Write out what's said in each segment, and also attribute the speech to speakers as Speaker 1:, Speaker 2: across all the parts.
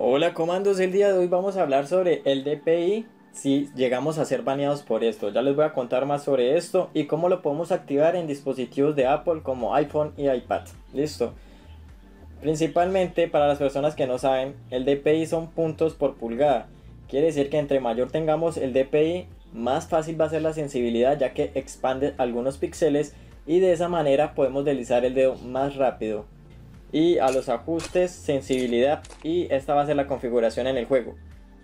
Speaker 1: Hola comandos, el día de hoy vamos a hablar sobre el DPI si llegamos a ser baneados por esto. Ya les voy a contar más sobre esto y cómo lo podemos activar en dispositivos de Apple como iPhone y iPad. Listo. Principalmente para las personas que no saben, el DPI son puntos por pulgada. Quiere decir que entre mayor tengamos el DPI, más fácil va a ser la sensibilidad ya que expande algunos píxeles y de esa manera podemos deslizar el dedo más rápido y a los ajustes, sensibilidad y esta va a ser la configuración en el juego.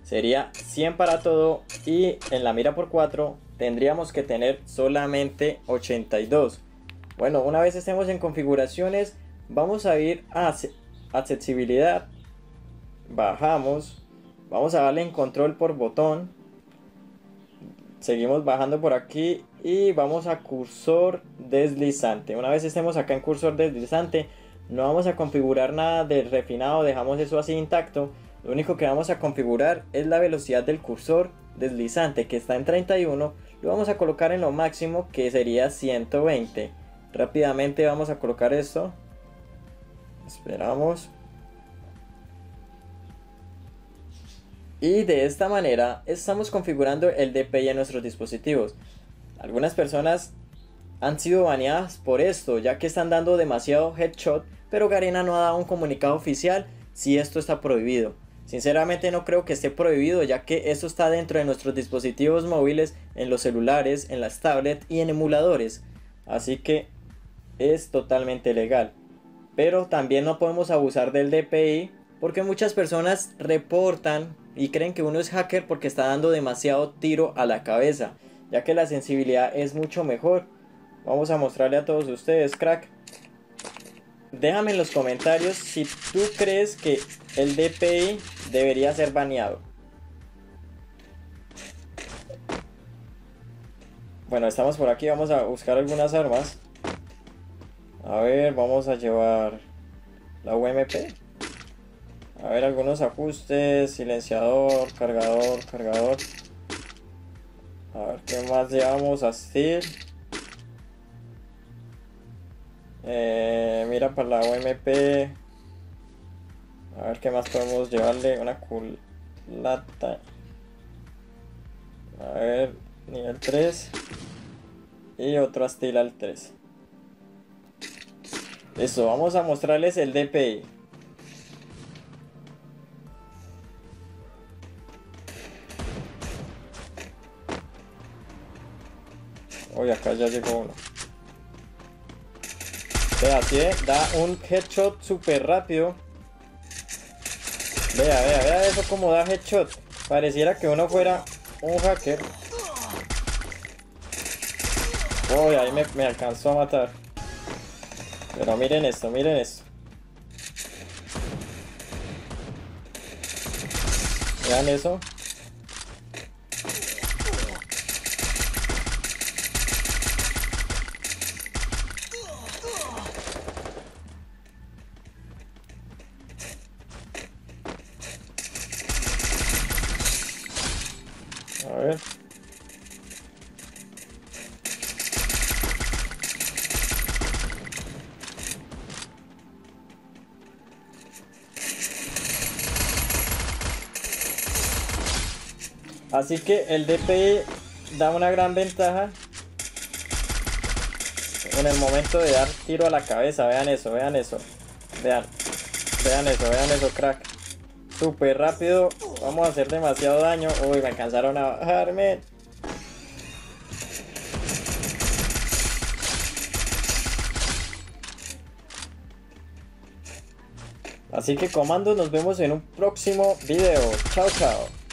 Speaker 1: Sería 100 para todo y en la mira por 4 tendríamos que tener solamente 82. Bueno, una vez estemos en configuraciones, vamos a ir a accesibilidad, bajamos, vamos a darle en control por botón, seguimos bajando por aquí y vamos a cursor deslizante. Una vez estemos acá en cursor deslizante, no vamos a configurar nada del refinado, dejamos eso así intacto. Lo único que vamos a configurar es la velocidad del cursor deslizante que está en 31. Lo vamos a colocar en lo máximo que sería 120. Rápidamente vamos a colocar esto. Esperamos. Y de esta manera estamos configurando el DPI en nuestros dispositivos. Algunas personas han sido baneadas por esto, ya que están dando demasiado headshot, pero Garena no ha dado un comunicado oficial si esto está prohibido. Sinceramente no creo que esté prohibido, ya que esto está dentro de nuestros dispositivos móviles, en los celulares, en las tablets y en emuladores. Así que es totalmente legal. Pero también no podemos abusar del DPI porque muchas personas reportan y creen que uno es hacker porque está dando demasiado tiro a la cabeza, ya que la sensibilidad es mucho mejor Vamos a mostrarle a todos ustedes, crack. Déjame en los comentarios si tú crees que el DPI debería ser baneado. Bueno, estamos por aquí, vamos a buscar algunas armas. A ver, vamos a llevar la UMP. A ver, algunos ajustes, silenciador, cargador, cargador. A ver, ¿qué más llevamos? A Steel. Eh, mira para la OMP. A ver qué más podemos llevarle. Una culata. A ver, nivel 3. Y otro Astil al 3. Eso, vamos a mostrarles el DPI. Uy, acá ya llegó uno. Vea, así da un headshot súper rápido. Vea, vea, vea eso como da headshot. Pareciera que uno fuera un hacker. Uy, ahí me, me alcanzó a matar. Pero miren esto, miren esto. Vean eso. Así que el DPI da una gran ventaja en el momento de dar tiro a la cabeza. Vean eso, vean eso. Vean, vean eso, vean eso, crack. Súper rápido. Vamos a hacer demasiado daño. Uy, me alcanzaron a bajarme. Así que comandos, nos vemos en un próximo video. Chao, chao.